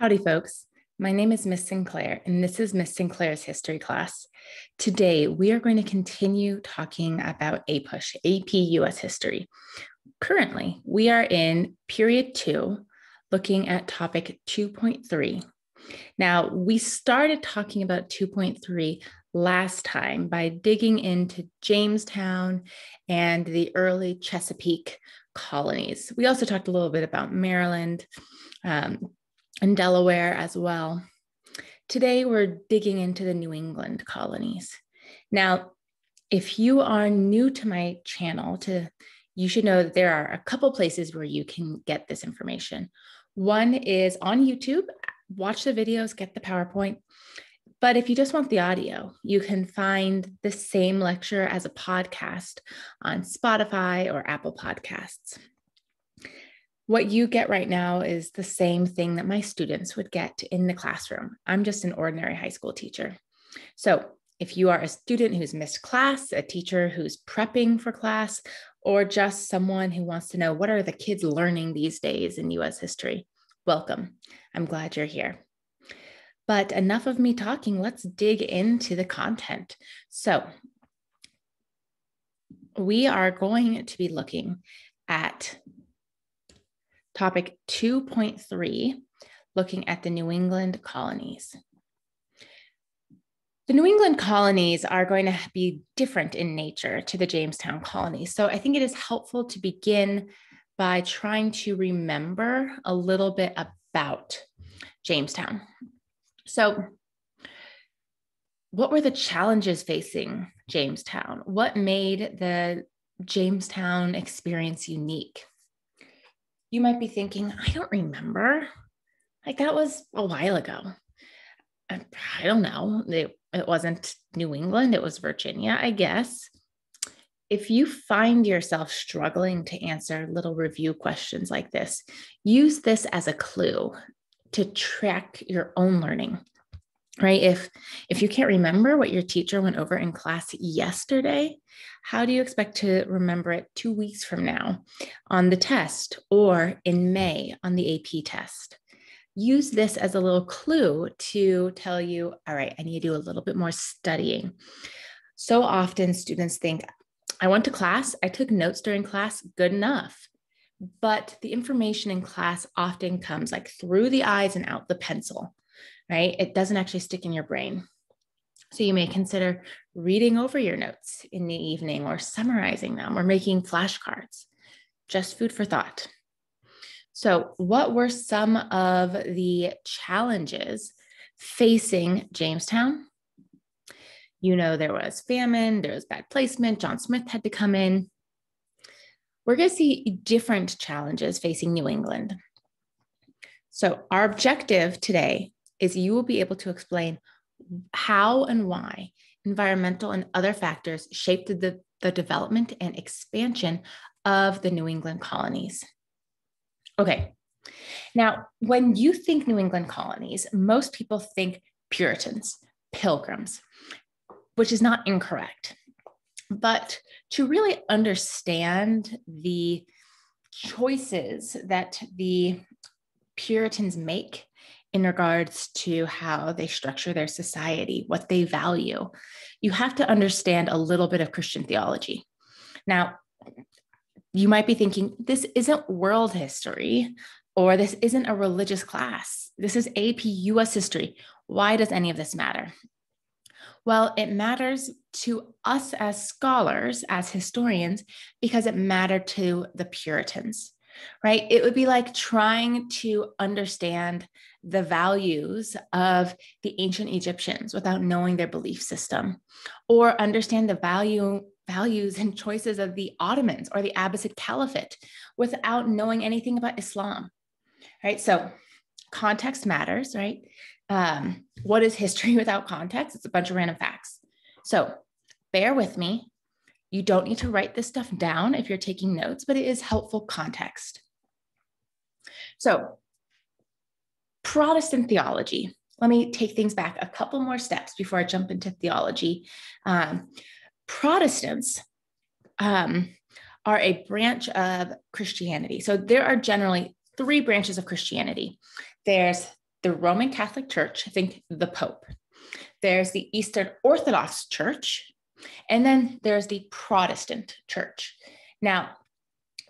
Howdy, folks. My name is Miss Sinclair, and this is Miss Sinclair's history class. Today, we are going to continue talking about APUSH, AP US History. Currently, we are in period two, looking at topic 2.3. Now, we started talking about 2.3 last time by digging into Jamestown and the early Chesapeake colonies. We also talked a little bit about Maryland. Um, and Delaware as well. Today, we're digging into the New England colonies. Now, if you are new to my channel, to you should know that there are a couple places where you can get this information. One is on YouTube, watch the videos, get the PowerPoint. But if you just want the audio, you can find the same lecture as a podcast on Spotify or Apple Podcasts what you get right now is the same thing that my students would get in the classroom. I'm just an ordinary high school teacher. So, if you are a student who's missed class, a teacher who's prepping for class, or just someone who wants to know what are the kids learning these days in US history, welcome. I'm glad you're here. But enough of me talking, let's dig into the content. So, we are going to be looking at topic 2.3, looking at the New England colonies. The New England colonies are going to be different in nature to the Jamestown colonies. So I think it is helpful to begin by trying to remember a little bit about Jamestown. So, what were the challenges facing Jamestown? What made the Jamestown experience unique? You might be thinking, I don't remember. Like that was a while ago. I, don't know. It, it wasn't New England, it was Virginia, I guess. If you find yourself struggling to answer little review questions like this, use this as a clue to track your own learning right? If if you can't remember what your teacher went over in class yesterday how do you expect to remember it two weeks from now on the test or in may on the ap test? Use this as a little clue to tell you all right i need to do a little bit more studying. So often students think i went to class i took notes during class good enough. But the information in class often comes like through the eyes and out the pencil right? It doesn't actually stick in your brain. So you may consider reading over your notes in the evening or summarizing them or making flashcards. Just food for thought. So, what were some of the challenges facing Jamestown? You know, there was famine, there was bad placement, John Smith had to come in. We're going to see different challenges facing New England. So, our objective today is you will be able to explain how and why environmental and other factors shaped the, the development and expansion of the New England colonies. Okay, now when you think New England colonies, most people think Puritans, pilgrims, which is not incorrect. But to really understand the choices that the Puritans make in regards to how they structure their society, what they value. You have to understand a little bit of Christian theology. Now, you might be thinking, this isn't world history or this isn't a religious class. This is AP US history. Why does any of this matter? Well, it matters to us as scholars, as historians, because it mattered to the Puritans right? It would be like trying to understand the values of the ancient Egyptians without knowing their belief system, or understand the value values and choices of the Ottomans or the Abbasid Caliphate without knowing anything about Islam. Right? So context matters, right? Um, what is history without context? It's a bunch of random facts. So bear with me. You don't need to write this stuff down if you're taking notes, but it is helpful context. So, Protestant theology. Let me take things back a couple more steps before I jump into theology. Um, Protestants um, are a branch of Christianity. So, there are generally three branches of Christianity there's the Roman Catholic Church, I think the Pope. There's the Eastern Orthodox Church, and then there's the Protestant Church. Now,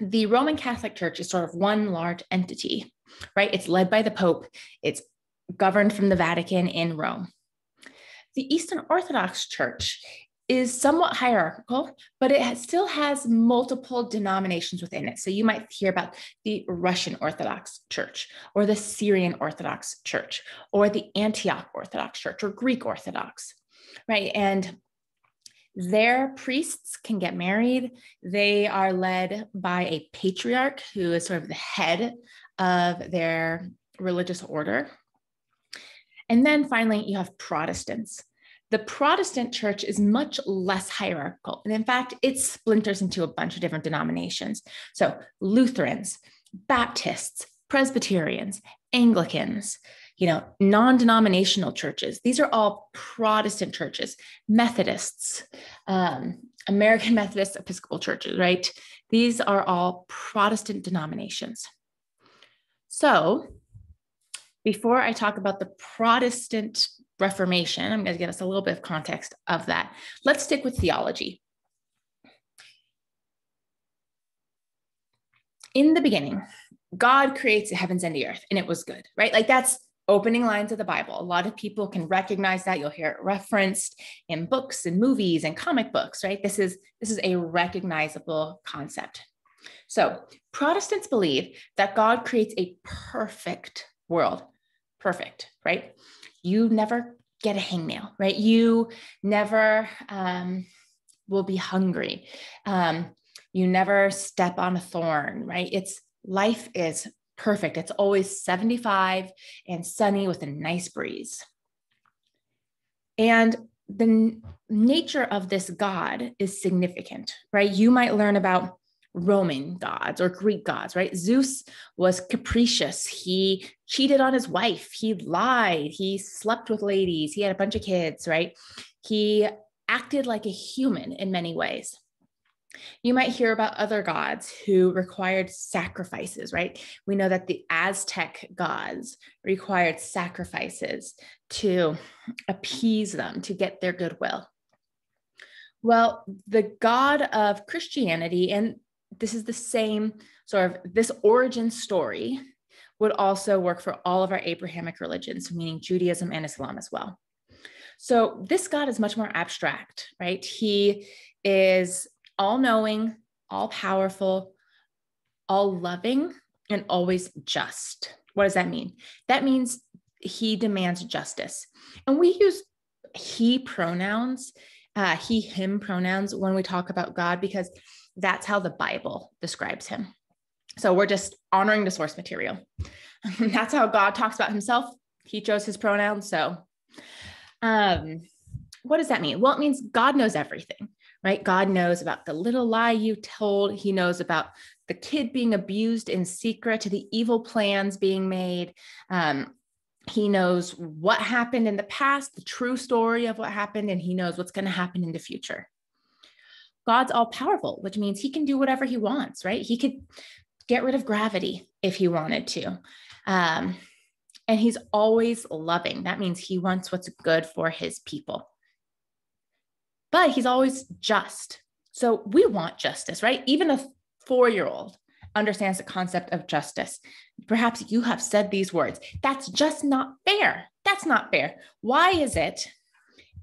the Roman Catholic Church is sort of one large entity, right? It's led by the Pope, it's governed from the Vatican in Rome. The Eastern Orthodox Church is somewhat hierarchical, but it has, still has multiple denominations within it. So you might hear about the Russian Orthodox Church, or the Syrian Orthodox Church, or the Antioch Orthodox Church, or Greek Orthodox, right? And their priests can get married. They are led by a patriarch who is sort of the head of their religious order. And then finally, you have Protestants. The Protestant church is much less hierarchical. And in fact, it splinters into a bunch of different denominations. So, Lutherans, Baptists, Presbyterians, Anglicans, you know, non denominational churches. These are all Protestant churches, Methodists, um, American Methodist Episcopal churches, right? These are all Protestant denominations. So, before I talk about the Protestant Reformation, I'm going to give us a little bit of context of that. Let's stick with theology. In the beginning, God creates the heavens and the earth, and it was good, right? Like that's opening lines of the Bible. A lot of people can recognize that. You'll hear it referenced in books and movies and comic books, right? This is this is a recognizable concept. So, Protestants believe that God creates a perfect world. Perfect, right? you never get a hangnail, right? You never um, will be hungry. Um, you never step on a thorn, right? It's life is perfect. It's always 75 and sunny with a nice breeze. And the n- nature of this God is significant, right? You might learn about Roman gods or Greek gods, right? Zeus was capricious. He cheated on his wife. He lied. He slept with ladies. He had a bunch of kids, right? He acted like a human in many ways. You might hear about other gods who required sacrifices, right? We know that the Aztec gods required sacrifices to appease them, to get their goodwill. Well, the God of Christianity and this is the same sort of this origin story would also work for all of our Abrahamic religions, meaning Judaism and Islam as well. So this God is much more abstract, right? He is all knowing, all powerful, all loving, and always just. What does that mean? That means he demands justice. And we use he pronouns, uh, he, him pronouns when we talk about God because that's how the Bible describes him. So we're just honoring the source material. that's how God talks about himself. He chose his pronouns. So, um, what does that mean? Well, it means God knows everything, right? God knows about the little lie you told. He knows about the kid being abused in secret, to the evil plans being made. Um, he knows what happened in the past, the true story of what happened, and he knows what's going to happen in the future. God's all powerful, which means he can do whatever he wants, right? He could get rid of gravity if he wanted to. Um, and he's always loving. That means he wants what's good for his people. But he's always just. So we want justice, right? Even a four year old understands the concept of justice. Perhaps you have said these words that's just not fair. That's not fair. Why is it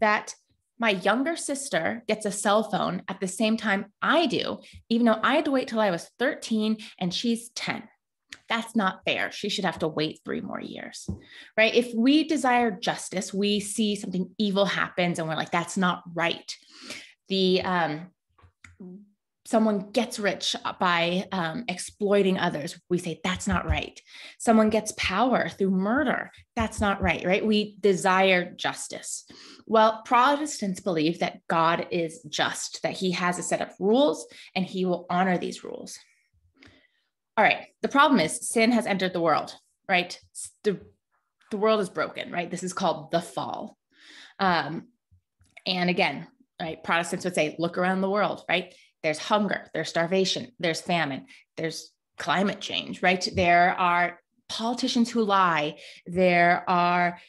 that my younger sister gets a cell phone at the same time I do, even though I had to wait till I was 13 and she's 10. That's not fair. She should have to wait three more years, right? If we desire justice, we see something evil happens and we're like, that's not right. The um, someone gets rich by um, exploiting others we say that's not right. Someone gets power through murder that's not right right? We desire justice. Well protestants believe that god is just that he has a set of rules and he will honor these rules. All right the problem is sin has entered the world right? The, the world is broken right? This is called the fall. Um, and again right protestants would say look around the world right there's hunger, there's starvation, there's famine, there's climate change, right? There are politicians who lie, there are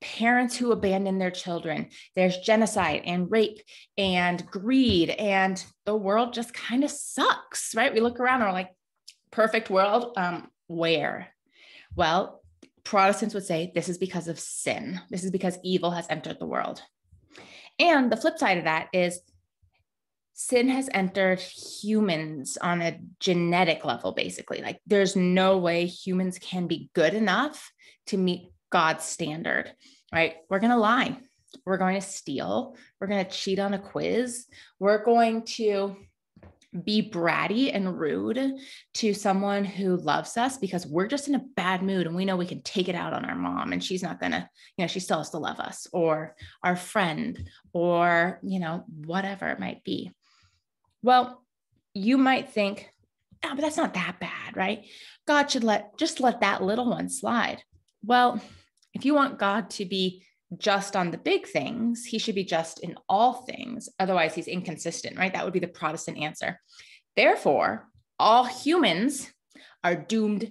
parents who abandon their children, there's genocide and rape and greed, and the world just kind of sucks, right? We look around and we're like, perfect world. Um, where? Well, Protestants would say this is because of sin. This is because evil has entered the world. And the flip side of that is sin has entered humans on a genetic level, basically. Like there's no way humans can be good enough to meet God's standard, right? We're going to lie. We're going to steal. We're going to cheat on a quiz. We're going to be bratty and rude to someone who loves us because we're just in a bad mood and we know we can take it out on our mom and she's not gonna, you know, she still has to love us or our friend or, you know, whatever it might be. Well, you might think, oh, but that's not that bad, right? God should let just let that little one slide. Well, if you want God to be just on the big things, he should be just in all things. Otherwise, he's inconsistent, right? That would be the Protestant answer. Therefore, all humans are doomed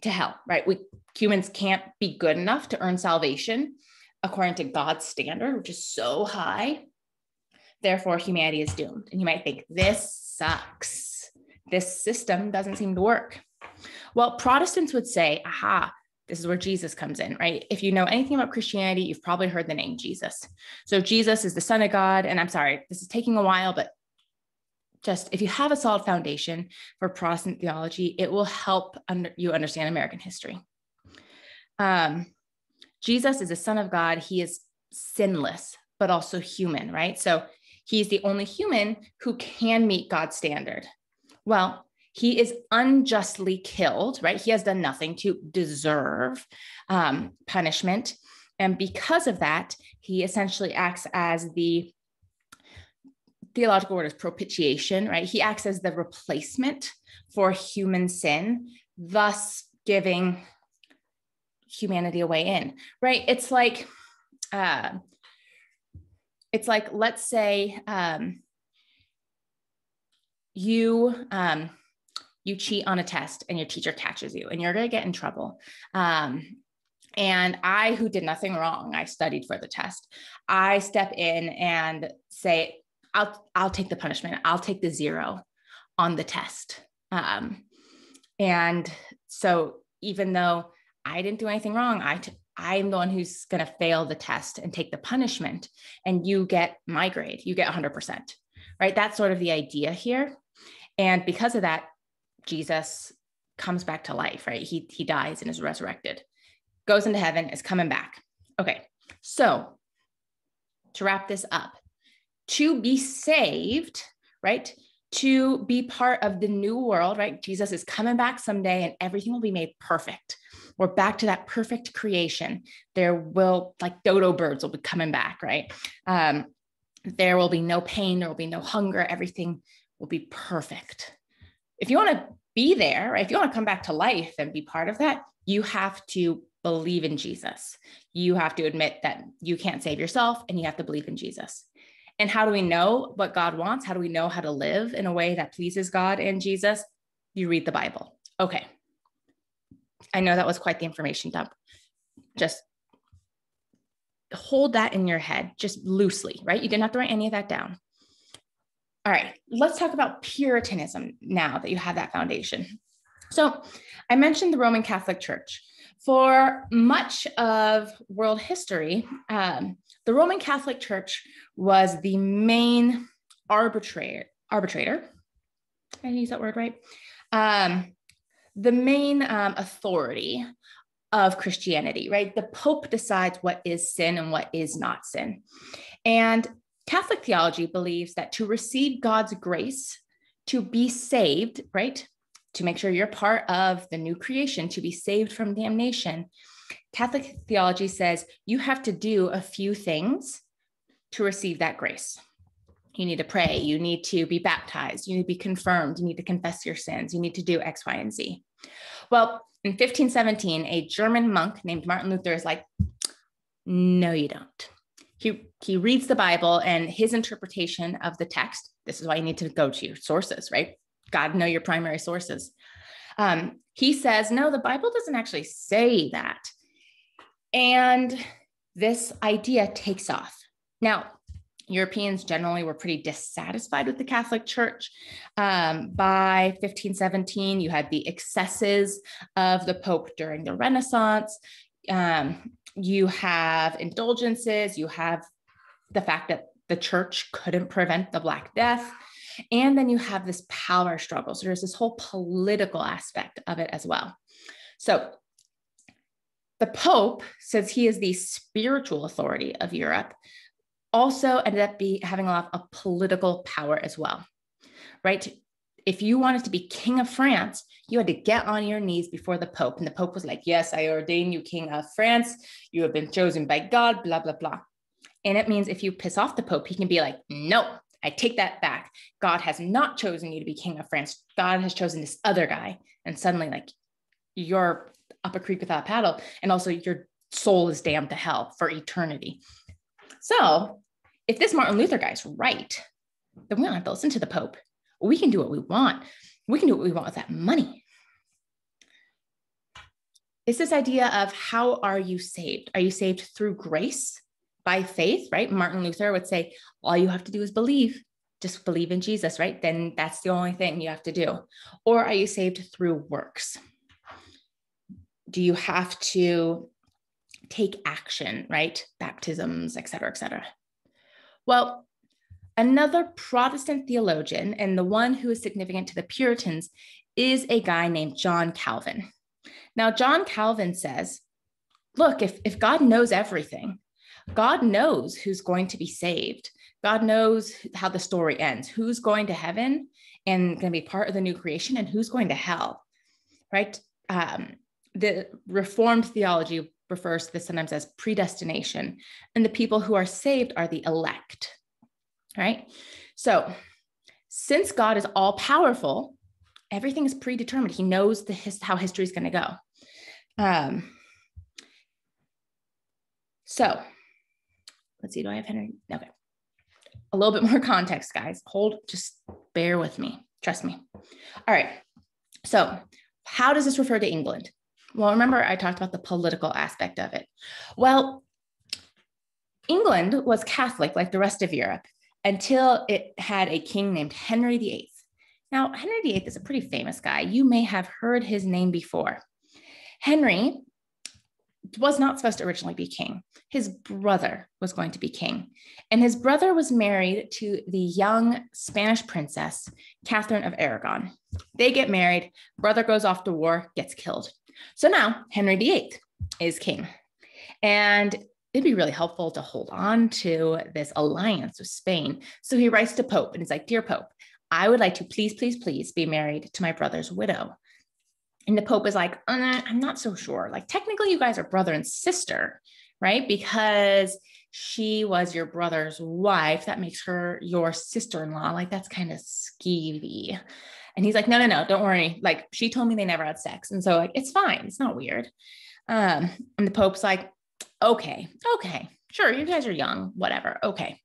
to hell, right? We humans can't be good enough to earn salvation according to God's standard, which is so high. Therefore, humanity is doomed. And you might think, this sucks. This system doesn't seem to work. Well, Protestants would say, aha, this is where Jesus comes in, right? If you know anything about Christianity, you've probably heard the name Jesus. So Jesus is the Son of God. And I'm sorry, this is taking a while, but just if you have a solid foundation for Protestant theology, it will help under, you understand American history. Um, Jesus is the Son of God. He is sinless, but also human, right? So he's the only human who can meet God's standard. Well, he is unjustly killed, right? He has done nothing to deserve um, punishment. And because of that, he essentially acts as the theological word is propitiation, right? He acts as the replacement for human sin, thus giving humanity a way in, right? It's like, uh, it's like, let's say um, you, um, you cheat on a test and your teacher catches you and you're going to get in trouble. Um, and I, who did nothing wrong, I studied for the test. I step in and say, I'll, I'll take the punishment. I'll take the zero on the test. Um, and so even though I didn't do anything wrong, I t- I'm the one who's going to fail the test and take the punishment, and you get my grade, you get 100%, right? That's sort of the idea here. And because of that, Jesus comes back to life, right? He, he dies and is resurrected, goes into heaven, is coming back. Okay, so to wrap this up, to be saved, right? To be part of the new world, right? Jesus is coming back someday and everything will be made perfect. We're back to that perfect creation. There will, like dodo birds, will be coming back, right? Um, there will be no pain, there will be no hunger, everything will be perfect if you want to be there, right? If you want to come back to life and be part of that, you have to believe in Jesus. You have to admit that you can't save yourself and you have to believe in Jesus. And how do we know what God wants? How do we know how to live in a way that pleases God and Jesus? You read the Bible. Okay. I know that was quite the information dump. Just hold that in your head, just loosely, right? You didn't have to write any of that down. All right, let's talk about Puritanism now that you have that foundation. So, I mentioned the Roman Catholic Church. For much of world history, um, the Roman Catholic Church was the main arbitrator. Arbitrator, I use that word right. Um, the main um, authority of Christianity, right? The Pope decides what is sin and what is not sin. And Catholic theology believes that to receive God's grace, to be saved, right? To make sure you're part of the new creation, to be saved from damnation, Catholic theology says you have to do a few things to receive that grace. You need to pray, you need to be baptized, you need to be confirmed, you need to confess your sins, you need to do X, Y, and Z. Well, in 1517, a German monk named Martin Luther is like, no, you don't he he reads the bible and his interpretation of the text this is why you need to go to your sources right to know your primary sources um, He says, no, the Bible doesn't actually say that. And this idea takes off. Now, Europeans generally were pretty dissatisfied with the Catholic Church. Um, by 1517, you had the excesses of the Pope during the Renaissance. Um, you have indulgences, you have the fact that the church couldn't prevent the Black Death. And then you have this power struggle. So there's this whole political aspect of it as well. So the Pope, since he is the spiritual authority of Europe, also ended up be having a lot of political power as well, right? If you wanted to be king of France, you had to get on your knees before the Pope. And the Pope was like, Yes, I ordain you king of France. You have been chosen by God, blah, blah, blah. And it means if you piss off the Pope, he can be like, No, I take that back. God has not chosen you to be king of France. God has chosen this other guy. And suddenly, like, you're up a creek without a paddle. And also, your soul is damned to hell for eternity. So, if this Martin Luther guy's right, then we don't have to listen to the Pope. We can do what we want. We can do what we want with that money. It's this idea of how are you saved? Are you saved through grace by faith, right? Martin Luther would say, all you have to do is believe, just believe in Jesus, right? Then that's the only thing you have to do. Or are you saved through works? Do you have to take action, right? Baptisms, et cetera, et cetera. Well, another Protestant theologian, and the one who is significant to the Puritans, is a guy named John Calvin. Now, John Calvin says, look, if, if God knows everything, God knows who's going to be saved. God knows how the story ends, who's going to heaven and going to be part of the new creation, and who's going to hell, right? Um, the Reformed theology refers to this sometimes as predestination, and the people who are saved are the elect, right? So, since God is all powerful, everything is predetermined. He knows the his, how history is going to go. Um, so, let's see. Do I have Henry? Okay. A little bit more context, guys. Hold, just bear with me. Trust me. All right. So, how does this refer to England? Well, remember I talked about the political aspect of it. Well, England was Catholic like the rest of Europe until it had a king named Henry VIII. Now, Henry VIII is a pretty famous guy. You may have heard his name before. Henry was not supposed to originally be king. His brother was going to be king. And his brother was married to the young Spanish princess, Catherine of Aragon. They get married, brother goes off to war, gets killed. So now Henry VIII is king. And it'd be really helpful to hold on to this alliance with Spain. So he writes to Pope and he's like, Dear Pope, I would like to please, please, please be married to my brother's widow. And the Pope is like, uh, I'm not so sure. Like, technically, you guys are brother and sister, right? Because she was your brother's wife. That makes her your sister in law. Like, that's kind of skeevy. And he's like, no, no, no, don't worry. Like she told me they never had sex. And so like, it's fine. It's not weird. Um, and the Pope's like, okay, okay, sure. You guys are young, whatever. Okay.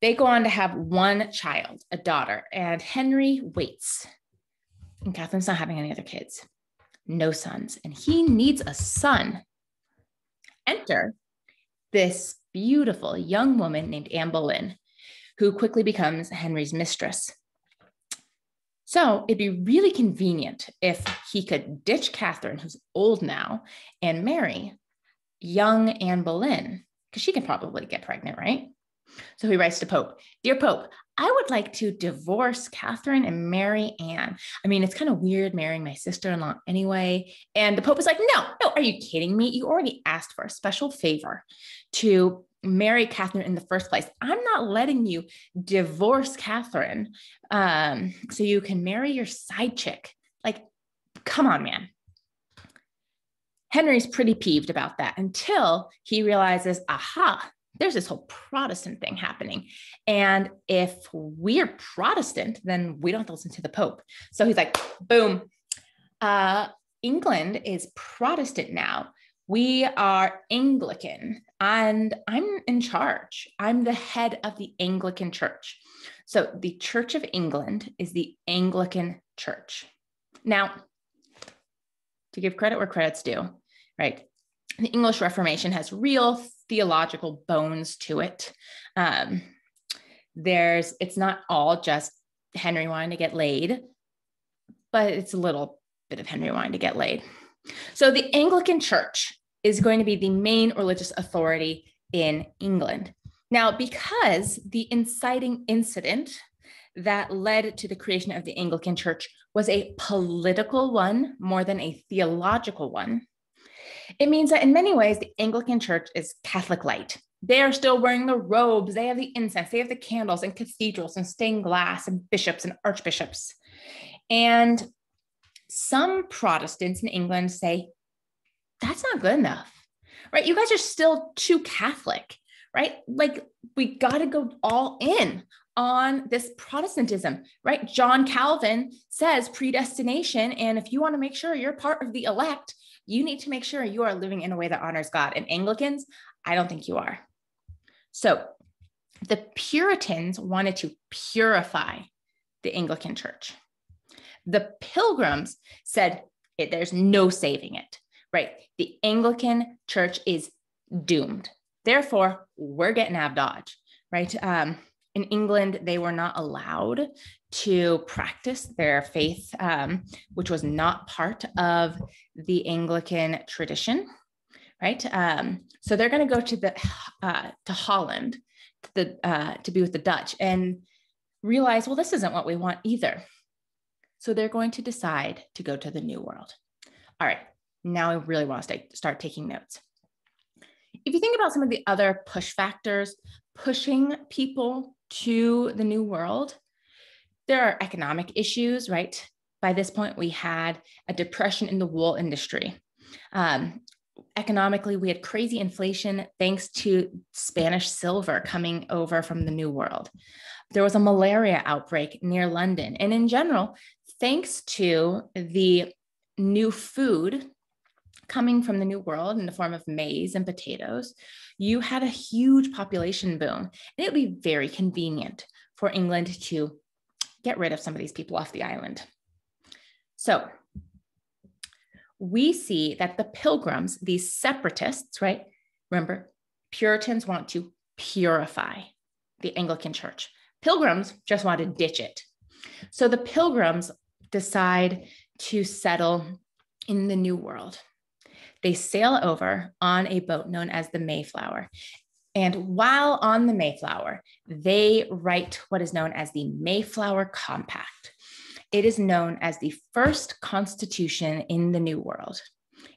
They go on to have one child, a daughter, and Henry waits. And Catherine's not having any other kids, no sons. And he needs a son. Enter this beautiful young woman named Anne Boleyn, who quickly becomes Henry's mistress. So it'd be really convenient if he could ditch Catherine, who's old now, and marry young Anne Boleyn, because she can probably get pregnant, right? So he writes to Pope Dear Pope, I would like to divorce Catherine and marry Anne. I mean, it's kind of weird marrying my sister in law anyway. And the Pope is like, No, no, are you kidding me? You already asked for a special favor to marry Catherine in the first place. I'm not letting you divorce Catherine um, so you can marry your side chick. Like, come on, man. Henry's pretty peeved about that until he realizes, aha, there's this whole Protestant thing happening. And if we're Protestant, then we don't have to listen to the Pope. So he's like, boom. Uh, England is Protestant now. We are Anglican and I'm in charge. I'm the head of the Anglican Church. So the Church of England is the Anglican Church. Now, to give credit where credit's due, right? The English Reformation has real theological bones to it. Um, there's, it's not all just Henry wanting to get laid, but it's a little bit of Henry wanting to get laid. So the Anglican Church is going to be the main religious authority in England. Now, because the inciting incident that led to the creation of the Anglican Church was a political one more than a theological one, it means that in many ways, the Anglican Church is Catholic light. They are still wearing the robes, they have the incense, they have the candles and cathedrals and stained glass and bishops and archbishops. And some Protestants in England say, that's not good enough, right? You guys are still too Catholic, right? Like, we got to go all in on this Protestantism, right? John Calvin says predestination. And if you want to make sure you're part of the elect, you need to make sure you are living in a way that honors God. And Anglicans, I don't think you are. So the Puritans wanted to purify the Anglican church. The Pilgrims said there's no saving it, right? The Anglican church is doomed. Therefore, we're getting Ab Dodge, right? Um, in England, they were not allowed to practice their faith, um, which was not part of the Anglican tradition, right? Um, so they're going to go to the uh, to Holland to the uh, to be with the Dutch and realize, well, this isn't what we want either. So they're going to decide to go to the New World. All right, now I really want to start taking notes. If you think about some of the other push factors pushing people to the new world, there are economic issues, right? By this point, we had a depression in the wool industry. Um, economically, we had crazy inflation thanks to Spanish silver coming over from the New World. There was a malaria outbreak near London. And in general, thanks to the new food coming from the New World in the form of maize and potatoes, you had a huge population boom. And it would be very convenient for England to get rid of some of these people off the island. So we see that the pilgrims, these separatists, right? Remember, Puritans want to purify the Anglican church. Pilgrims just want to ditch it. So the pilgrims decide to settle in the New World. They sail over on a boat known as the Mayflower. And while on the Mayflower, they write what is known as the Mayflower Compact. It is known as the first constitution in the New World.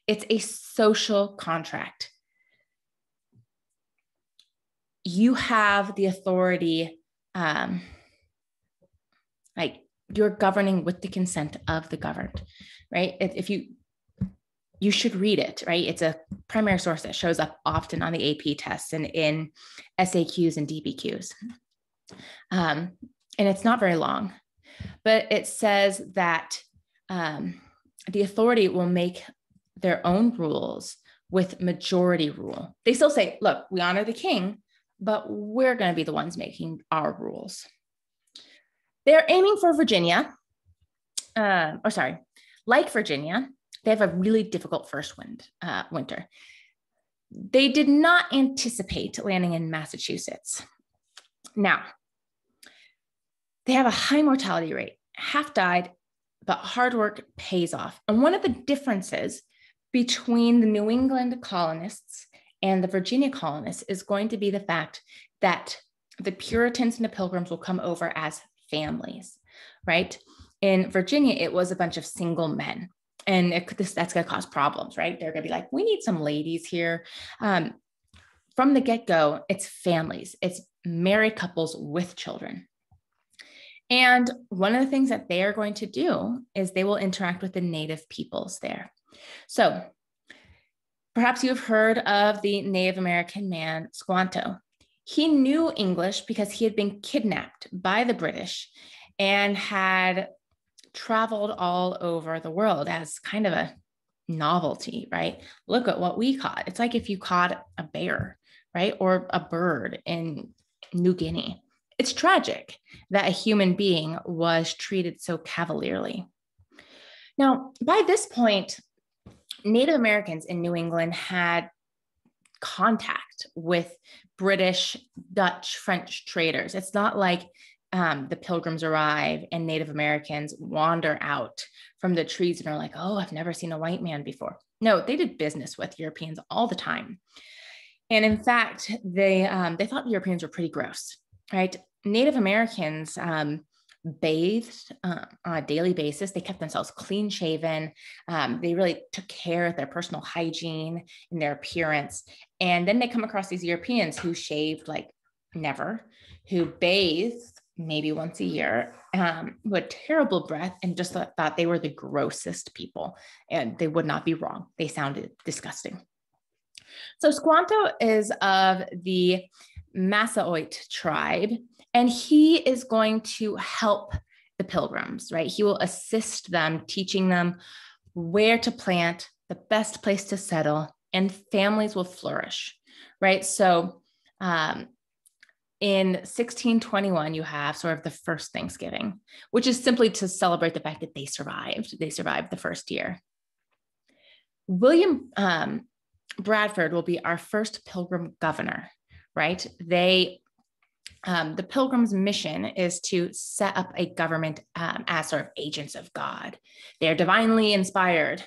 It's a social contract. You have the authority, um, like you're governing with the consent of the governed, right? If you you should read it, right? It's a primary source that shows up often on the AP tests and in SAQs and DBQs. Um, and it's not very long, but it says that um, the authority will make their own rules with majority rule. They still say, look, we honor the king, but we're going to be the ones making our rules. They're aiming for Virginia, uh, or sorry, like Virginia, they have a really difficult first wind, uh, winter. They did not anticipate landing in Massachusetts. Now, they have a high mortality rate, half died, but hard work pays off. And one of the differences between the New England colonists and the Virginia colonists is going to be the fact that the Puritans and the Pilgrims will come over as families, right? In Virginia, it was a bunch of single men and it, this, that's going to cause problems, right? They're going to be like, we need some ladies here. Um, from the get go, it's families, it's married couples with children. And one of the things that they are going to do is they will interact with the native peoples there. So perhaps you've heard of the Native American man Squanto. He knew English because he had been kidnapped by the British and had traveled all over the world as kind of a novelty, right? Look at what we caught. It's like if you caught a bear, right? Or a bird in New Guinea. It's tragic that a human being was treated so cavalierly. Now, by this point, Native Americans in New England had contact with British, Dutch, French traders. It's not like um, the pilgrims arrive and Native Americans wander out from the trees and are like, oh, I've never seen a white man before. No, they did business with Europeans all the time. And in fact, they, um, they thought Europeans were pretty gross, right? Native Americans um, bathed uh, on a daily basis. They kept themselves clean shaven. Um, they really took care of their personal hygiene and their appearance. And then they come across these Europeans who shaved like never, who bathed maybe once a year, um, terrible breath and just thought, thought they were the grossest people. And they would not be wrong. They sounded disgusting. So Squanto is of the Massasoit tribe, and he is going to help the pilgrims, right? He will assist them, teaching them where to plant, the best place to settle, and families will flourish, right? So um, in 1621, you have sort of the first Thanksgiving, which is simply to celebrate the fact that they survived. They survived the first year. William um, Bradford will be our first pilgrim governor, right? They, um, the pilgrim's mission is to set up a government um, as sort of agents of God. They are divinely inspired.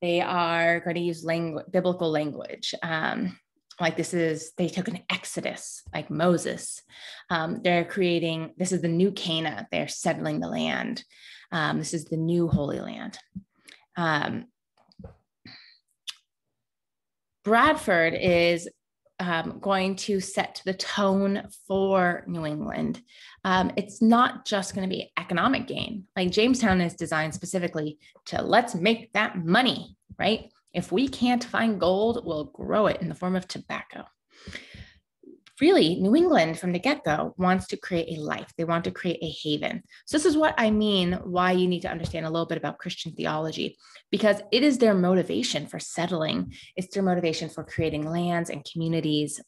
They are going to use language, biblical language. Um, like this is they took an exodus like moses. Um, they're creating this is the new Canaan they're settling the land. Um, this is the new holy land. Um, bradford is um, going to set the tone for new england. Um, it's not just going to be economic gain. Like jamestown is designed specifically to let's make that money right if we can't find gold, we'll grow it in the form of tobacco. Really, New England from the get go wants to create a life. They want to create a haven. So, this is what I mean why you need to understand a little bit about Christian theology, because it is their motivation for settling, it's their motivation for creating lands and communities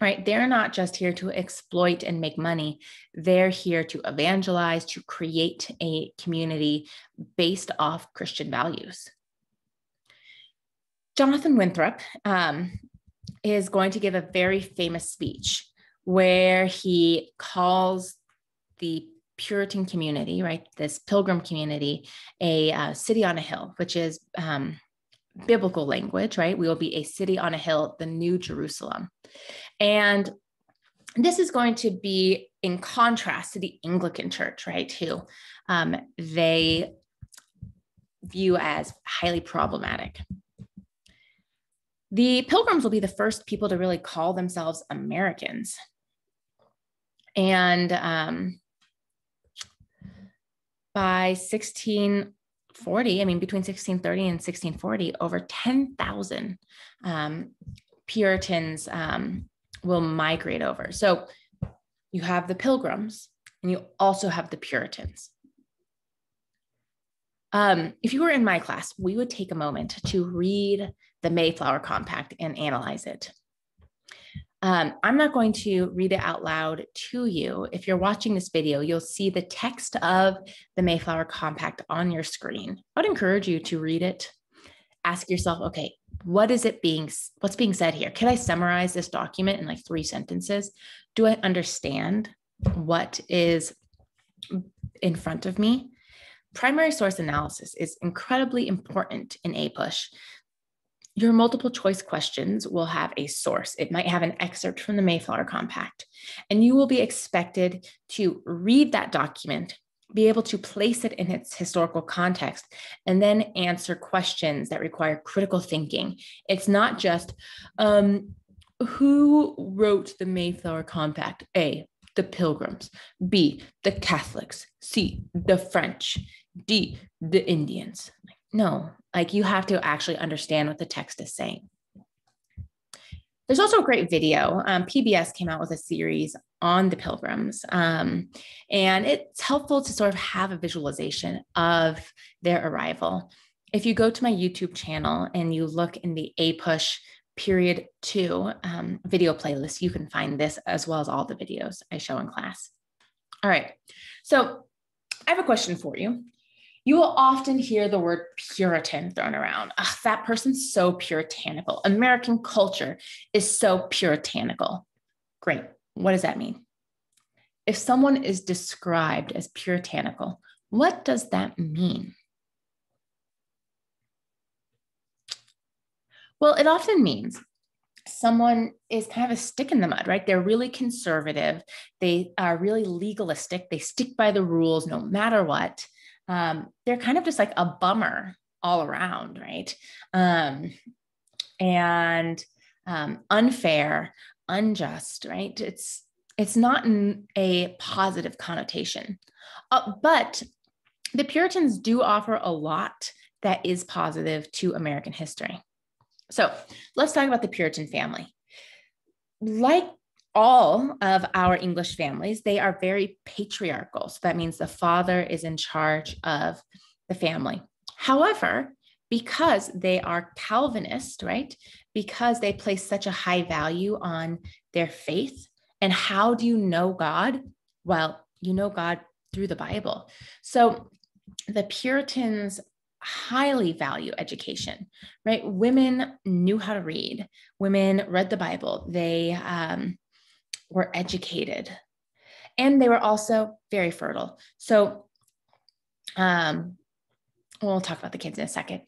right? They're not just here to exploit and make money. They're here to evangelize, to create a community based off Christian values. Jonathan Winthrop um, is going to give a very famous speech where he calls the Puritan community, right, this pilgrim community, a uh, city on a hill, which is um, biblical language, right? We will be a city on a hill, the New Jerusalem. And this is going to be in contrast to the Anglican Church, right? Who um, they view as highly problematic. The Pilgrims will be the first people to really call themselves Americans. And um, by 1640, I mean, between 1630 and 1640, over 10,000 um, Puritans um, will migrate over. So you have the Pilgrims and you also have the Puritans. Um, if you were in my class, we would take a moment to read the Mayflower Compact and analyze it. Um, I'm not going to read it out loud to you. If you're watching this video, you'll see the text of the Mayflower Compact on your screen. I would encourage you to read it. Ask yourself, okay, what is it being, what's being said here? Can I summarize this document in like three sentences? Do I understand what is in front of me? Primary source analysis is incredibly important in APUSH your multiple choice questions will have a source. It might have an excerpt from the Mayflower Compact, and you will be expected to read that document, be able to place it in its historical context, and then answer questions that require critical thinking. It's not just um, who wrote the Mayflower Compact? A, the Pilgrims. B, the Catholics. C, the French. D, the Indians. No, like you have to actually understand what the text is saying. There's also a great video. Um, PBS came out with a series on the pilgrims, um, and it's helpful to sort of have a visualization of their arrival. If you go to my YouTube channel and you look in the APUSH period two um, video playlist, you can find this as well as all the videos I show in class. All right, so I have a question for you. You will often hear the word Puritan thrown around. Ugh, that person's so puritanical. American culture is so puritanical. Great. What does that mean? If someone is described as puritanical, what does that mean? Well, it often means someone is kind of a stick in the mud, right? They're really conservative. They are really legalistic. They stick by the rules no matter what. Um, they're kind of just like a bummer all around, right? Um, and um, unfair, unjust, right? It's it's not a positive connotation, uh, but the Puritans do offer a lot that is positive to American history. So let's talk about the Puritan family. Like all of our English families, they are very patriarchal. So that means the father is in charge of the family. However, because they are Calvinist, right? Because they place such a high value on their faith. And how do you know God? Well, you know God through the Bible. So the Puritans highly value education, right? Women knew how to read, women read the Bible, they um, were educated, and they were also very fertile. So, um, we'll talk about the kids in a second.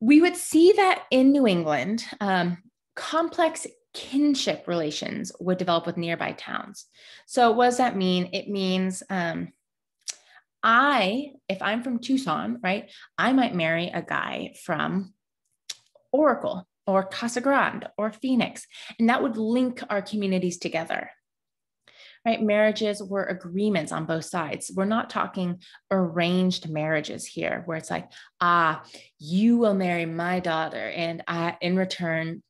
We would see that in New England, um, complex kinship relations would develop with nearby towns. So, what does that mean? It means um, I, if I'm from Tucson, right, I might marry a guy from Oracle or Casa Grande or Phoenix, and that would link our communities together. Right? Marriages were agreements on both sides. We're not talking arranged marriages here, where it's like, ah, you will marry my daughter, and I, in return,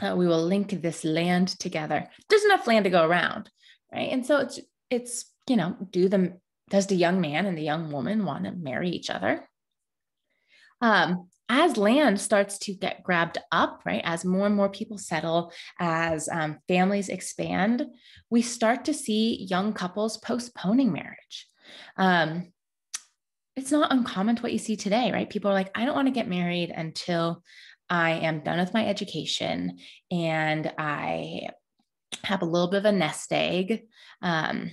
uh, we will link this land together. There's enough land to go around, right? And so it's it's you know do the does the young man and the young woman want to marry each other? Um, as land starts to get grabbed up, right, as more and more people settle, as um, families expand, we start to see young couples postponing marriage. Um, it's not uncommon to what you see today, right? People are like, I don't want to get married until I am done with my education and I have a little bit of a nest egg. Um,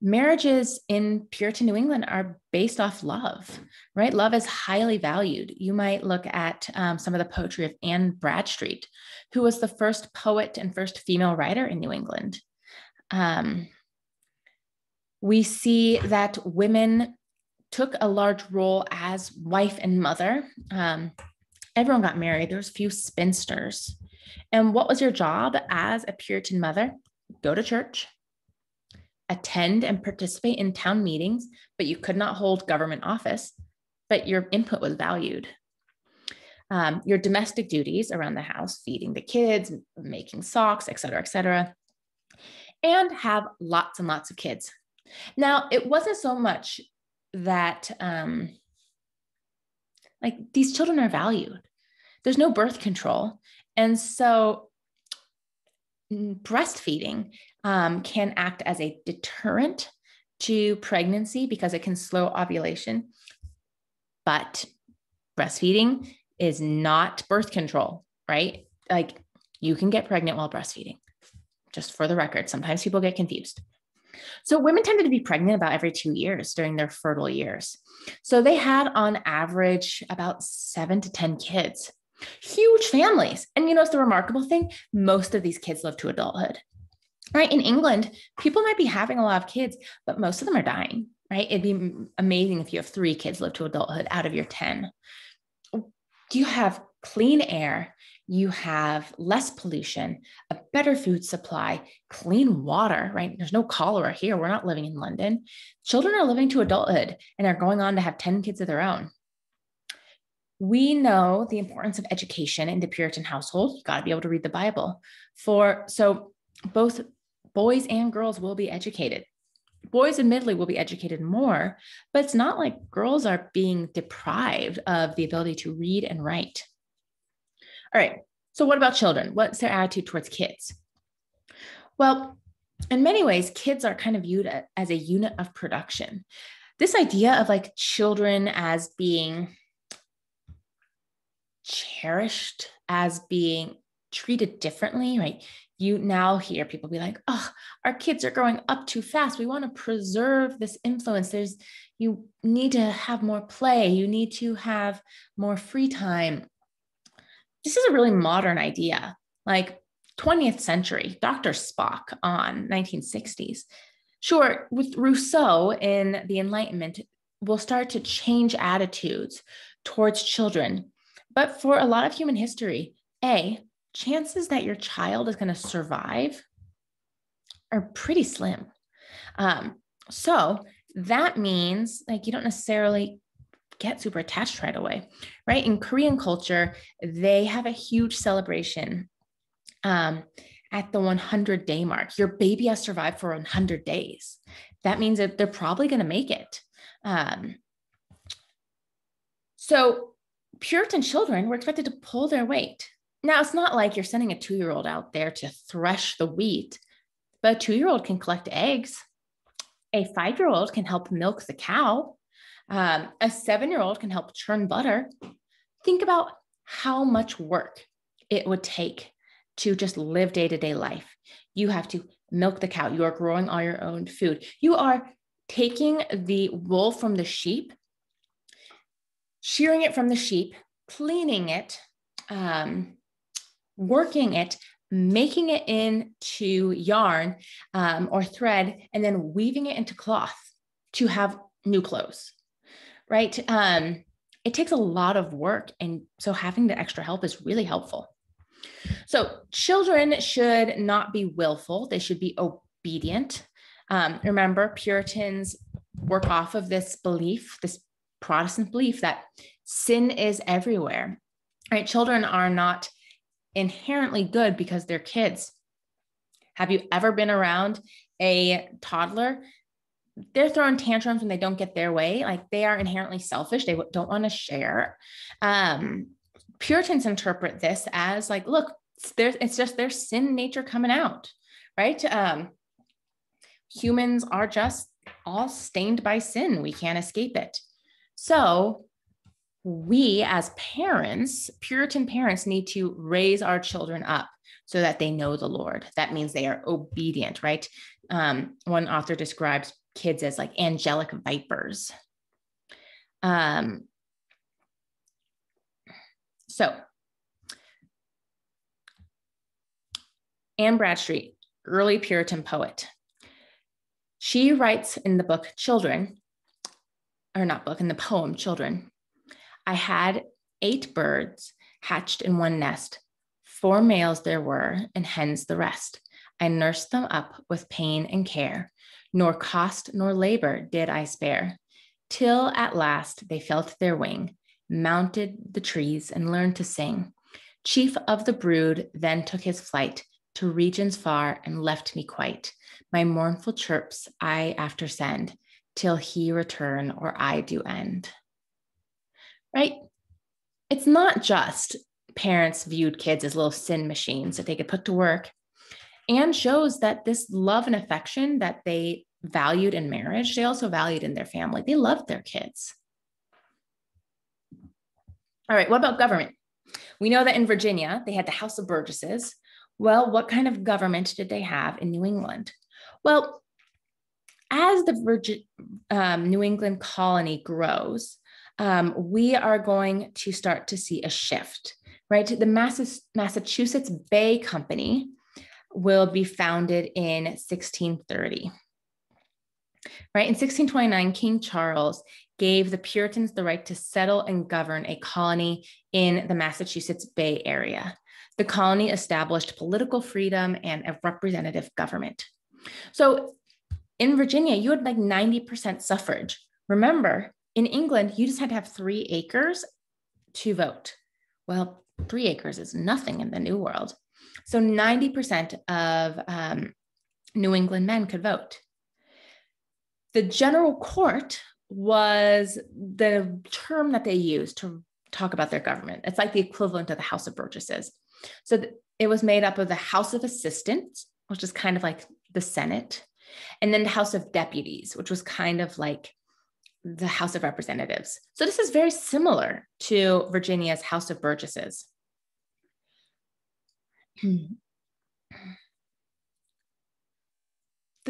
marriages in Puritan New England are based off love, right? Love is highly valued. You might look at um, some of the poetry of Anne Bradstreet, who was the first poet and first female writer in New England. Um, we see that women took a large role as wife and mother. Um, everyone got married, there was few spinsters. And what was your job as a Puritan mother? Go to church, attend and participate in town meetings, but you could not hold government office, but your input was valued. Um, your domestic duties around the house, feeding the kids, making socks, et cetera, et cetera, and have lots and lots of kids. Now, it wasn't so much that um, like these children are valued. There's no birth control. And so breastfeeding um, can act as a deterrent to pregnancy because it can slow ovulation. But breastfeeding is not birth control, right? Like you can get pregnant while breastfeeding, just for the record. Sometimes people get confused. So women tended to be pregnant about every two years during their fertile years. So they had on average about seven to 10 kids, huge families. And you know, it's the remarkable thing most of these kids live to adulthood right? In England, people might be having a lot of kids, but most of them are dying, right? It'd be amazing if you have three kids live to adulthood out of your 10. You have clean air, you have less pollution, a better food supply, clean water, right? There's no cholera here. We're not living in London. Children are living to adulthood and are going on to have 10 kids of their own. We know the importance of education in the Puritan household. You got to be able to read the Bible. For so both boys and girls will be educated. Boys, admittedly, will be educated more, but it's not like girls are being deprived of the ability to read and write. All right, so what about children? What's their attitude towards kids? Well, in many ways, kids are kind of viewed as a unit of production. this idea of like children as being cherished, as being treated differently, right? You now hear people be like, oh, our kids are growing up too fast. We want to preserve this influence. There's, you need to have more play. You need to have more free time. This is a really modern idea. Like 20th century, Dr. Spock on 1960s. Sure, with Rousseau in the Enlightenment, we'll start to change attitudes towards children. But for a lot of human history, A, chances that your child is going to survive are pretty slim. Um, so that means like you don't necessarily get super attached right away, right? In Korean culture, they have a huge celebration um, at the 100 day mark. Your baby has survived for 100 days. That means that they're probably going to make it. Um, so Puritan children were expected to pull their weight. Now, it's not like you're sending a two year old out there to thresh the wheat, but a two year old can collect eggs. A five year old can help milk the cow. Um, a seven year old can help churn butter. Think about how much work it would take to just live day to day life. You have to milk the cow. You are growing all your own food. You are taking the wool from the sheep, shearing it from the sheep, cleaning it, um, working it, making it into yarn um, or thread, and then weaving it into cloth to have new clothes, right? Um, it takes a lot of work. And so having the extra help is really helpful. So children should not be willful, they should be obedient. Um, remember, Puritans work off of this belief, this Protestant belief that sin is everywhere. Right? Children are not inherently good because they're kids. Have you ever been around a toddler? They're throwing tantrums when they don't get their way. Like they are inherently selfish. They don't want to share. Um, Puritans interpret this as like, look, it's just their sin nature coming out, right? Um, humans are just all stained by sin. We can't escape it. So we as parents, Puritan parents, need to raise our children up so that they know the Lord. That means they are obedient, right? Um, one author describes kids as like angelic vipers. Um, so, Anne Bradstreet, early Puritan poet, she writes in the book Children, or not book, in the poem Children, I had eight birds hatched in one nest. Four males there were, and hens the rest. I nursed them up with pain and care, nor cost nor labor did I spare, till at last they felt their wing, mounted the trees, and learned to sing. Chief of the brood then took his flight to regions far and left me quite. My mournful chirps I after send, till he return or I do end right? It's not just parents viewed kids as little sin machines that they could put to work. And shows that this love and affection that they valued in marriage, they also valued in their family. They loved their kids. All right, what about government? We know that in Virginia, they had the House of Burgesses. Well, what kind of government did they have in New England? Well, as the Virgin, um, New England colony grows, um, we are going to start to see a shift, right? The Massachusetts Bay Company will be founded in 1630. Right in 1629, King Charles gave the Puritans the right to settle and govern a colony in the Massachusetts Bay Area. The colony established political freedom and a representative government. So in Virginia, you had like 90% suffrage. Remember, in England, you just had to have three acres to vote. Well, three acres is nothing in the New World. So 90% of um, New England men could vote. The general court was the term that they used to talk about their government. It's like the equivalent of the House of Burgesses. So th- it was made up of the House of Assistants, which is kind of like the Senate, and then the House of Deputies, which was kind of like the House of Representatives. So this is very similar to Virginia's House of Burgesses. the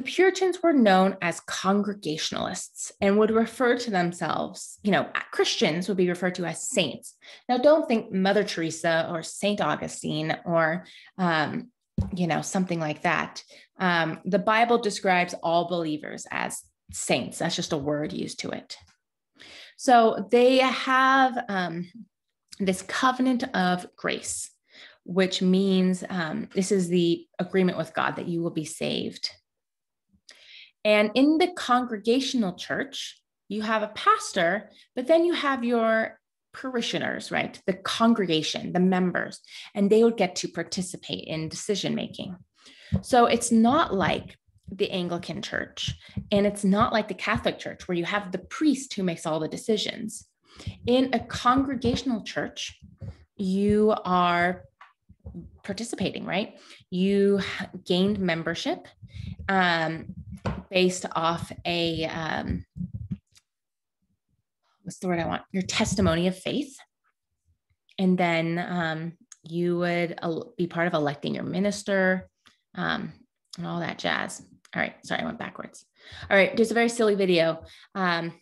Puritans were known as Congregationalists and would refer to themselves, you know, Christians would be referred to as saints. Now, don't think Mother Teresa or Saint Augustine or, um, you know, something like that. Um, the Bible describes all believers as saints. That's just a word used to it. So they have um, this covenant of grace, which means um, this is the agreement with God that you will be saved. And in the congregational church, you have a pastor, but then you have your parishioners, right? The congregation, the members, and they would get to participate in decision making. So it's not like the Anglican church, and it's not like the Catholic church where you have the priest who makes all the decisions. In a congregational church, you are participating, right? You gained membership um, based off a um, what's the word I want? Your testimony of faith, and then um, you would be part of electing your minister um, and all that jazz. All right, sorry, I went backwards. All right, there's a very silly video um,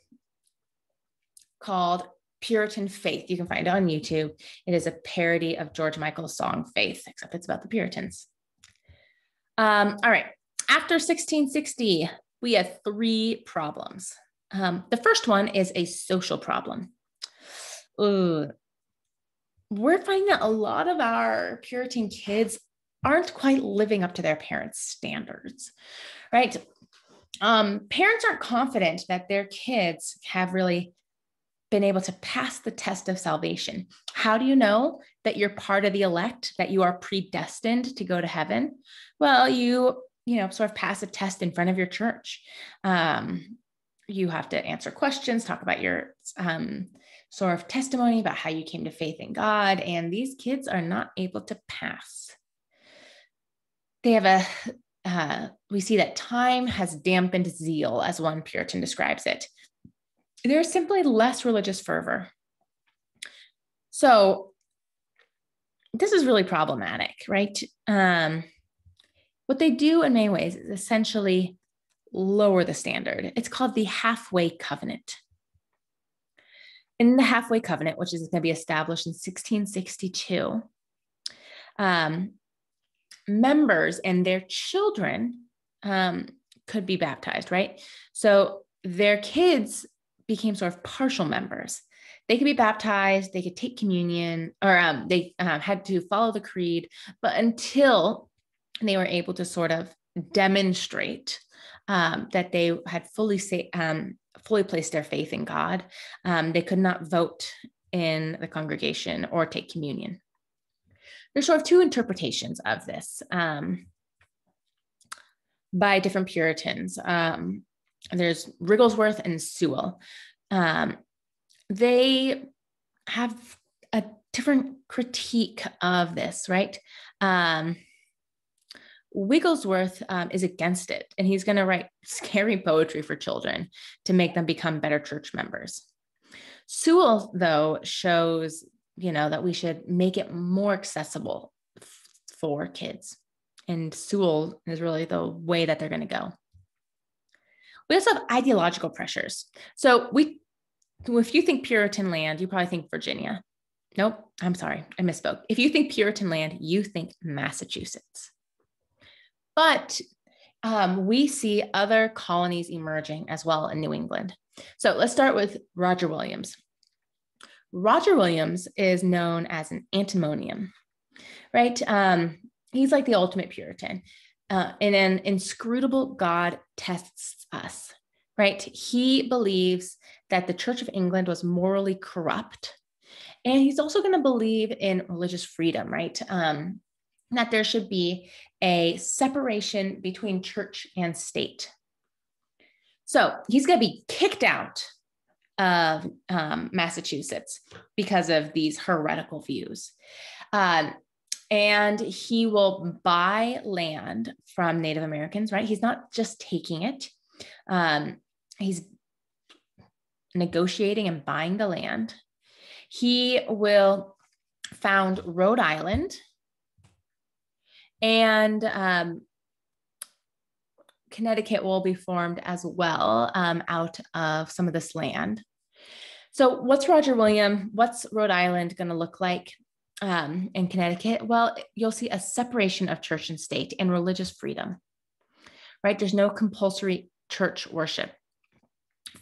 called Puritan Faith. You can find it on YouTube. It is a parody of George Michael's song Faith, except it's about the Puritans. Um, all right, after 1660, we had three problems. Um, the first one is a social problem. Ooh, we're finding that a lot of our Puritan kids aren't quite living up to their parents' standards, right? Um, parents aren't confident that their kids have really been able to pass the test of salvation. How do you know that you're part of the elect, that you are predestined to go to heaven? Well, you, you know, sort of pass a test in front of your church. Um, you have to answer questions, talk about your um, sort of testimony about how you came to faith in God. And these kids are not able to pass. They have a, uh, we see that time has dampened zeal, as one Puritan describes it there's simply less religious fervor. So this is really problematic, right? Um, what they do in many ways is essentially lower the standard. It's called the halfway covenant. In the halfway covenant, which is going to be established in 1662, um, members and their children um, could be baptized, right? So their kids became sort of partial members. They could be baptized, they could take communion, or um, they um, had to follow the creed, but until they were able to sort of demonstrate um, that they had fully say, um, fully placed their faith in God, um, they could not vote in the congregation or take communion. There's sort of two interpretations of this um, by different Puritans. Um, there's Wigglesworth and Sewell. Um, they have a different critique of this, right? Um, Wigglesworth um, is against it, and he's going to write scary poetry for children to make them become better church members. Sewell, though, shows you know that we should make it more accessible f- for kids, and Sewell is really the way that they're going to go. We also have ideological pressures. So we, if you think Puritan land, you probably think Virginia. Nope, I'm sorry, I misspoke. If you think Puritan land, you think Massachusetts. But um, we see other colonies emerging as well in New England. So let's start with Roger Williams. Roger Williams is known as an antinomian, right? Um, he's like the ultimate Puritan uh, and an inscrutable God tests us, right? He believes that the Church of England was morally corrupt. And he's also going to believe in religious freedom, right? Um, that there should be a separation between church and state. So he's going to be kicked out of um, Massachusetts because of these heretical views. Um, and he will buy land from Native Americans, right? He's not just taking it. Um, he's negotiating and buying the land. He will found Rhode Island and um, Connecticut will be formed as well um, out of some of this land. So, what's Roger William? What's Rhode Island going to look like um, in Connecticut? Well, you'll see a separation of church and state and religious freedom, right? There's no compulsory church worship.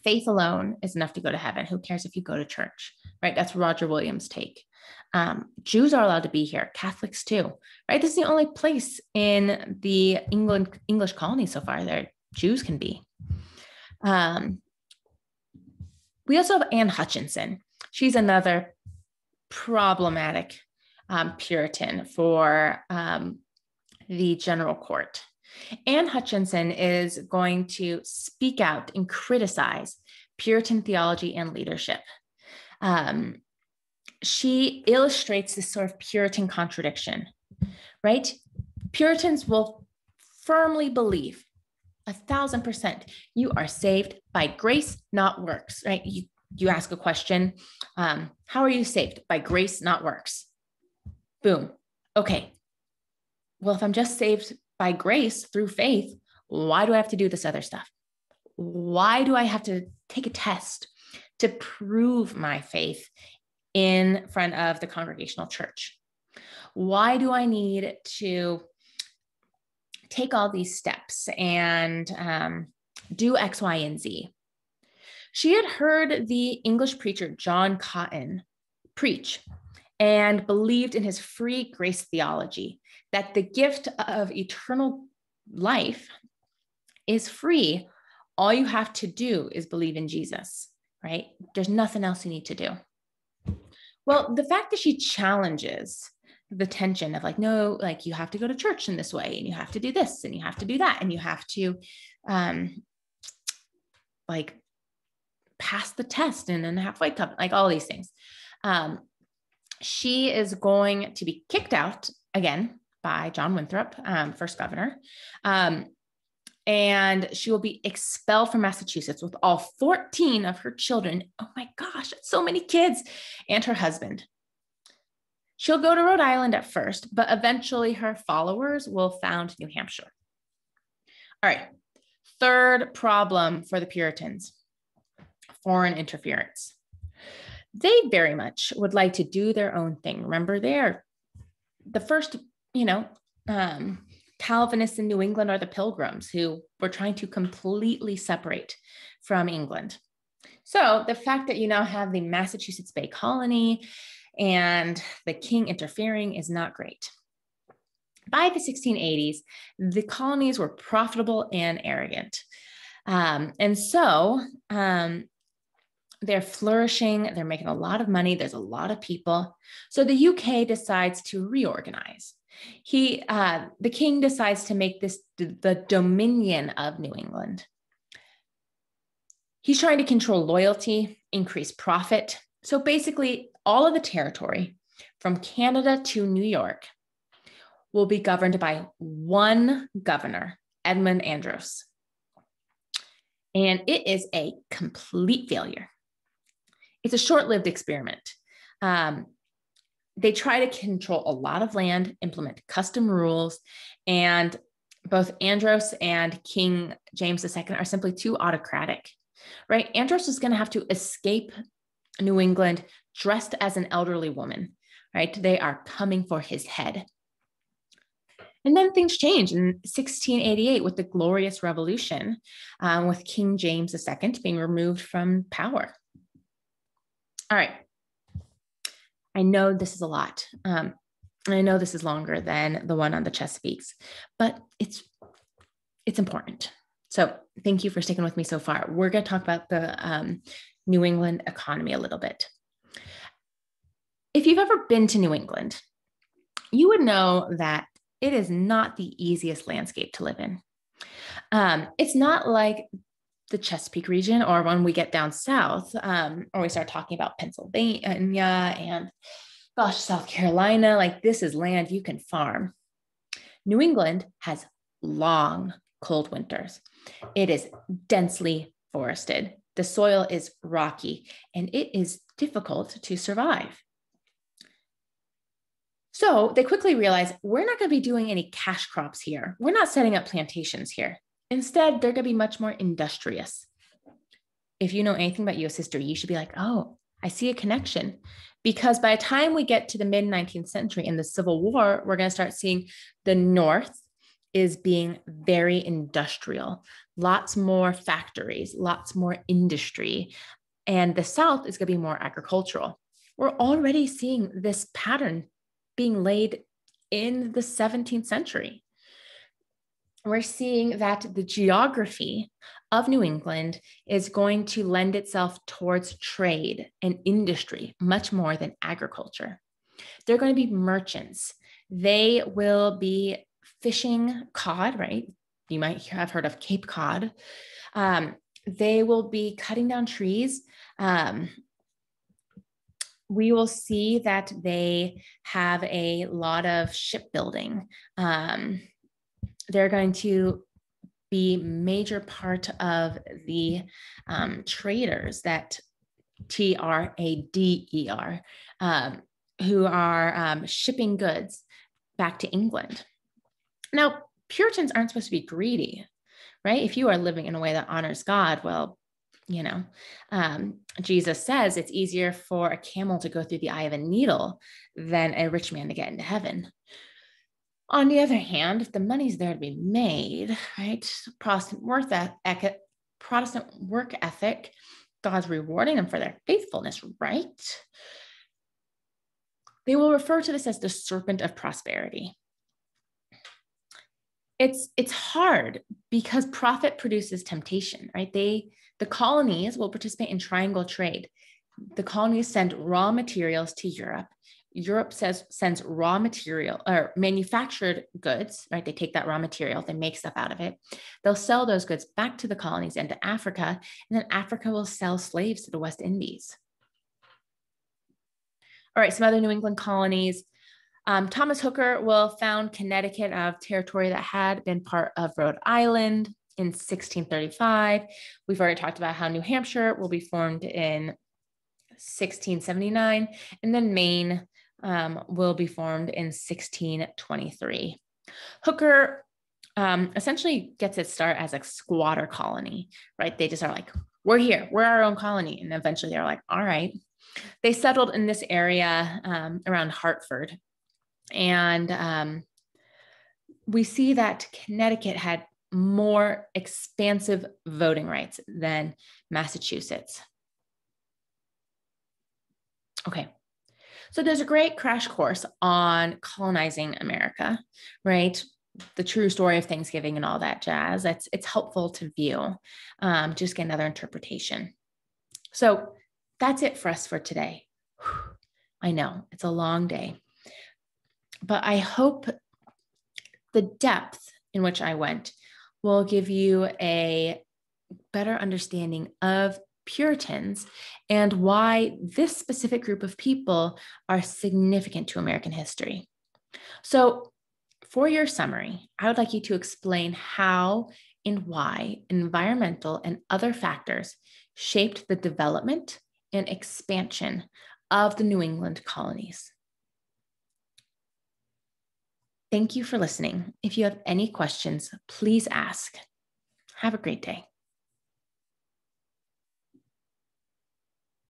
Faith alone is enough to go to heaven. Who cares if you go to church, right? That's Roger Williams' take. Um, Jews are allowed to be here, Catholics too, right? This is the only place in the England English colony so far that Jews can be. Um, we also have Anne Hutchinson. She's another problematic um, Puritan for um, the general court. Anne Hutchinson is going to speak out and criticize Puritan theology and leadership. Um, she illustrates this sort of Puritan contradiction, right? Puritans will firmly believe a thousand percent you are saved by grace, not works, right? You, you ask a question, um, how are you saved? By grace, not works. Boom. Okay. Well, if I'm just saved by grace through faith, why do I have to do this other stuff? Why do I have to take a test to prove my faith in front of the congregational church? Why do I need to take all these steps and um, do X, Y, and Z? She had heard the English preacher John Cotton preach and believed in his free grace theology that the gift of eternal life is free. All you have to do is believe in Jesus, right? There's nothing else you need to do. Well, the fact that she challenges the tension of like, no, like you have to go to church in this way, and you have to do this, and you have to do that, and you have to um like pass the test and then halfway cup, like all these things. Um, she is going to be kicked out again by John Winthrop, um, first governor. Um, and she will be expelled from Massachusetts with all 14 of her children. Oh my gosh, so many kids, and her husband. She'll go to Rhode Island at first, but eventually her followers will found New Hampshire. All right, third problem for the Puritans foreign interference. They very much would like to do their own thing. Remember, they're the first, you know, um, Calvinists in New England are the pilgrims who were trying to completely separate from England. So the fact that you now have the Massachusetts Bay Colony and the king interfering is not great. By the 1680s, the colonies were profitable and arrogant. Um, and so um, they're flourishing, they're making a lot of money, there's a lot of people. So the UK decides to reorganize he uh, the king decides to make this the dominion of new england he's trying to control loyalty increase profit so basically all of the territory from canada to new york will be governed by one governor edmund andros. And it is a complete failure. It's a short-lived experiment. Um, they try to control a lot of land, implement custom rules, and both Andros and King James II are simply too autocratic, right? Andros is going to have to escape New England dressed as an elderly woman, right? They are coming for his head. And then things change in 1688 with the Glorious Revolution, um, with King James II being removed from power. All right, I know this is a lot. Um, and I know this is longer than the one on the Chesapeakes, but it's it's important. So thank you for sticking with me so far. We're going to talk about the um, New England economy a little bit. If you've ever been to New England, you would know that it is not the easiest landscape to live in. Um, it's not like the Chesapeake region or when we get down south, um, or we start talking about Pennsylvania and gosh, South Carolina, like this is land you can farm. New England has long, cold winters. It is densely forested. The soil is rocky and it is difficult to survive. So they quickly realize we're not going to be doing any cash crops here. We're not setting up plantations here. Instead, they're going to be much more industrious. If you know anything about US history, you should be like, oh, I see a connection. Because by the time we get to the mid 19th century in the Civil War, we're going to start seeing the North is being very industrial, lots more factories, lots more industry. And the South is going to be more agricultural. We're already seeing this pattern being laid in the 17th century. We're seeing that the geography of New England is going to lend itself towards trade and industry much more than agriculture. They're going to be merchants. They will be fishing cod, right? You might have heard of Cape Cod. Um, they will be cutting down trees. Um, we will see that they have a lot of shipbuilding. Um, they're going to be major part of the um, traders that T R A D E R, um, who are um, shipping goods back to England. Now, Puritans aren't supposed to be greedy, right? If you are living in a way that honors God, well, you know um, jesus says it's easier for a camel to go through the eye of a needle than a rich man to get into heaven. On the other hand if the money's there to be made right protestant work ethic protestant work ethic god's rewarding them for their faithfulness right? They will refer to this as the serpent of prosperity. It's it's hard because profit produces temptation right? They the colonies will participate in triangle trade. The colonies send raw materials to Europe. Europe says sends raw material or manufactured goods, right? They take that raw material, they make stuff out of it. They'll sell those goods back to the colonies and to Africa, and then Africa will sell slaves to the West Indies. All right, some other New England colonies. Um, Thomas Hooker will found Connecticut of territory that had been part of Rhode Island in 1635. We've already talked about how New Hampshire will be formed in 1679, and then Maine um, will be formed in 1623. Hooker um, essentially gets its start as a squatter colony, right? They just are like, we're here, we're our own colony. And eventually they're like, all right. They settled in this area um, around Hartford. And um, we see that Connecticut had more expansive voting rights than Massachusetts. Okay. So there's a great crash course on colonizing America, right? The true story of Thanksgiving and all that jazz. It's it's helpful to view, um, just get another interpretation. So that's it for us for today. I know it's a long day, but I hope the depth in which I went will give you a better understanding of Puritans and why this specific group of people are significant to American history. So, for your summary, I would like you to explain how and why environmental and other factors shaped the development and expansion of the New England colonies. Thank you for listening. If you have any questions, please ask. Have a great day.